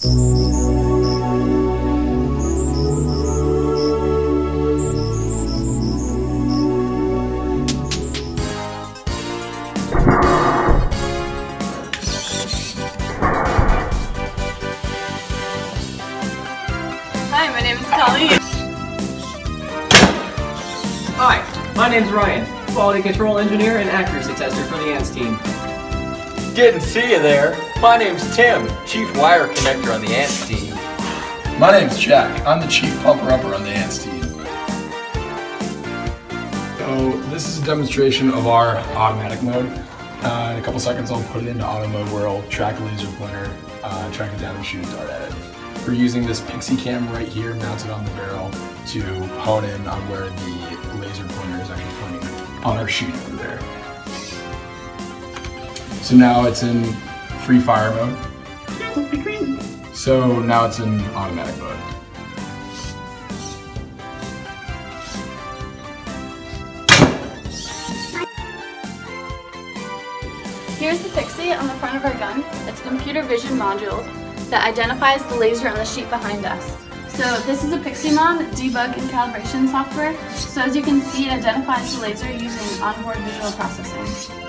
Hi, my name is Colleen. Hi, my name's Ryan, Quality Control Engineer and Accuracy Tester for the ANTS team. Didn't see you there. My name's Tim, Chief Wire Connector on the ANTS team. My name's Jack. I'm the chief pumper upper on the ANTS team. So this is a demonstration of our automatic mode. Uh, in a couple seconds I'll put it into auto mode where I'll track a laser pointer, uh, track it down and shoot a dart at it. We're using this Pixy cam right here mounted on the barrel to hone in on where the laser pointer is actually pointing on our shoot over there. So now it's in free fire mode. So now it's in automatic mode. Here's the Pixy on the front of our gun. It's a computer vision module that identifies the laser on the sheet behind us. So this is a PixyMon debug and calibration software. So as you can see, it identifies the laser using onboard visual processing.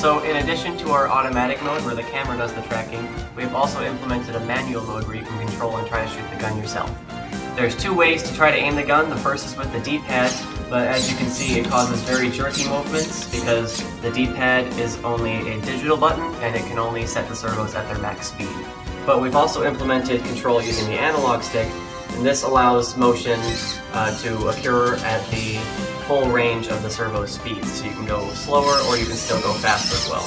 So in addition to our automatic mode where the camera does the tracking, we've also implemented a manual mode where you can control and try to shoot the gun yourself. There's two ways to try to aim the gun. The first is with the D-pad, but as you can see it causes very jerky movements because the D-pad is only a digital button and it can only set the servos at their max speed. But we've also implemented control using the analog stick, and this allows motion uh, to occur at the full range of the servo speeds, so you can go slower or you can still go faster as well.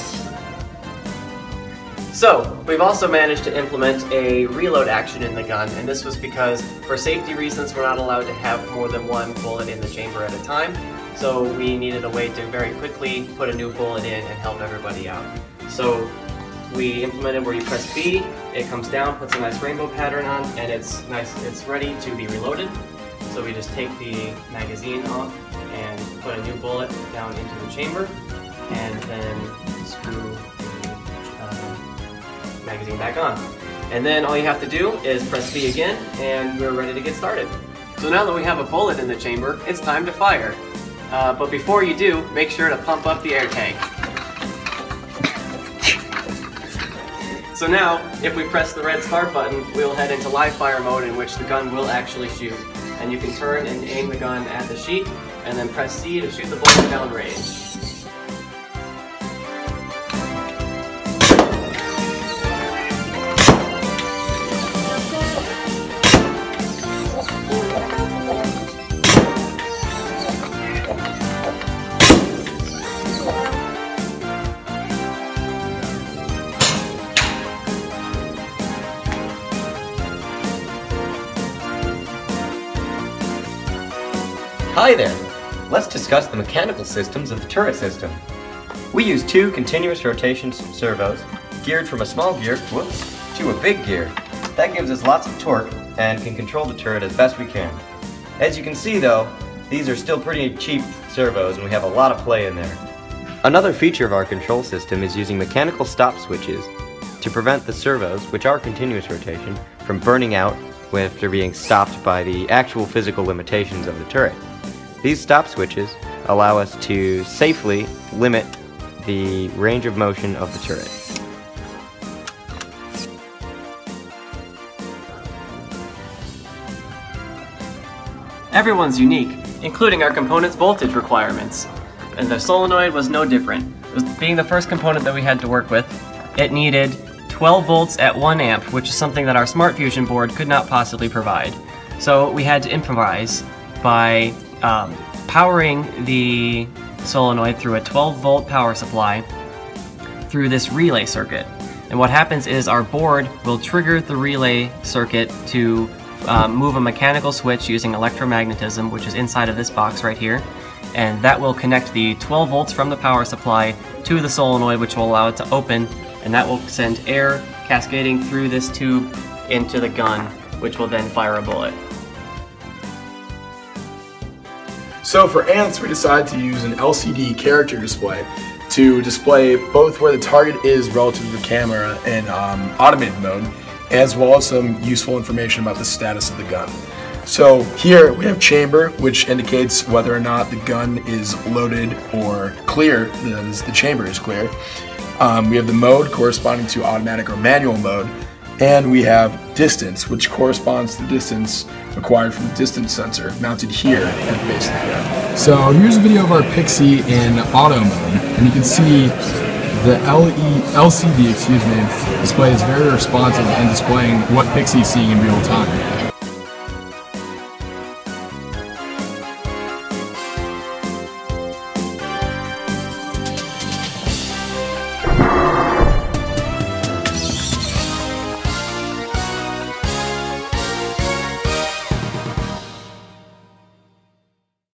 So, we've also managed to implement a reload action in the gun, and this was because for safety reasons we're not allowed to have more than one bullet in the chamber at a time, so we needed a way to very quickly put a new bullet in and help everybody out. So we implemented where you press B, it comes down, puts a nice rainbow pattern on, and it's nice, it's ready to be reloaded. So we just take the magazine off and put a new bullet down into the chamber, and then screw the uh, magazine back on. And then all you have to do is press B again, and we're ready to get started. So now that we have a bullet in the chamber, it's time to fire. Uh, but before you do, make sure to pump up the air tank. So now, if we press the red start button, we'll head into live fire mode in which the gun will actually shoot. And you can turn and aim the gun at the sheet, and then press C to shoot the bullet downrange. Hi there! Let's discuss the mechanical systems of the turret system. We use two continuous rotation servos geared from a small gear whoops, to a big gear. That gives us lots of torque and can control the turret as best we can. As you can see though, these are still pretty cheap servos and we have a lot of play in there. Another feature of our control system is using mechanical stop switches to prevent the servos, which are continuous rotation, from burning out after being stopped by the actual physical limitations of the turret. These stop switches allow us to safely limit the range of motion of the turret. Everyone's unique, including our component's voltage requirements. And the solenoid was no different. It was being the first component that we had to work with, it needed 12 volts at 1 amp, which is something that our Smart Fusion board could not possibly provide. So we had to improvise by um, powering the solenoid through a 12 volt power supply through this relay circuit. And what happens is our board will trigger the relay circuit to um, move a mechanical switch using electromagnetism, which is inside of this box right here. And that will connect the 12 volts from the power supply to the solenoid, which will allow it to open. And that will send air cascading through this tube into the gun, which will then fire a bullet. So for ants, we decided to use an LCD character display to display both where the target is relative to the camera in um, automated mode, as well as some useful information about the status of the gun. So here we have chamber, which indicates whether or not the gun is loaded or clear, the chamber is clear. Um, we have the mode corresponding to automatic or manual mode, and we have distance, which corresponds to the distance acquired from the distance sensor mounted here at the base of the gun. So here's a video of our Pixy in auto mode, and you can see the LE, LCD excuse me, display is very responsive in displaying what Pixy is seeing in real time.